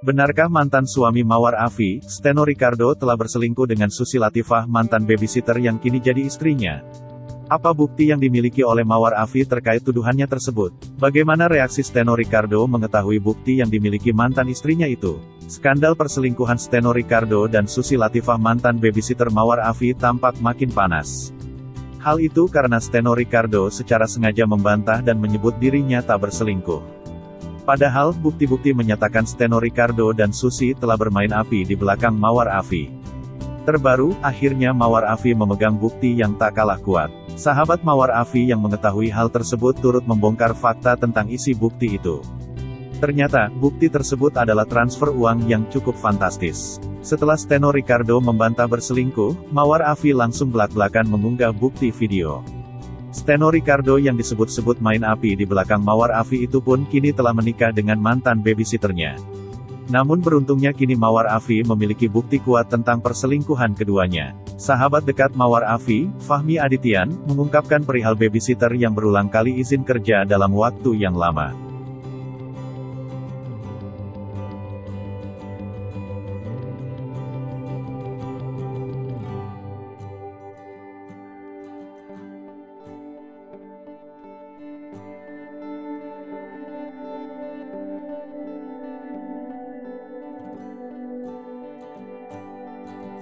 Benarkah mantan suami Mawar Afi, Steno Ricardo telah berselingkuh dengan Susi Latifah mantan babysitter yang kini jadi istrinya? Apa bukti yang dimiliki oleh Mawar Afi terkait tuduhannya tersebut? Bagaimana reaksi Steno Ricardo mengetahui bukti yang dimiliki mantan istrinya itu? Skandal perselingkuhan Steno Ricardo dan Susi Latifah mantan babysitter Mawar Afi tampak makin panas. Hal itu karena Steno Ricardo secara sengaja membantah dan menyebut dirinya tak berselingkuh. Padahal, bukti-bukti menyatakan Steno Ricardo dan Susi telah bermain api di belakang Mawar Afi. Terbaru, akhirnya Mawar Afi memegang bukti yang tak kalah kuat. Sahabat Mawar Afi yang mengetahui hal tersebut turut membongkar fakta tentang isi bukti itu. Ternyata, bukti tersebut adalah transfer uang yang cukup fantastis. Setelah Steno Ricardo membantah berselingkuh, Mawar Afi langsung belak-belakan mengunggah bukti video. Steno Ricardo yang disebut-sebut main api di belakang Mawar Afi itu pun kini telah menikah dengan mantan babysitternya. Namun beruntungnya kini Mawar Afi memiliki bukti kuat tentang perselingkuhan keduanya. Sahabat dekat Mawar Afi, Fahmi Adityan, mengungkapkan perihal babysitter yang berulang kali izin kerja dalam waktu yang lama.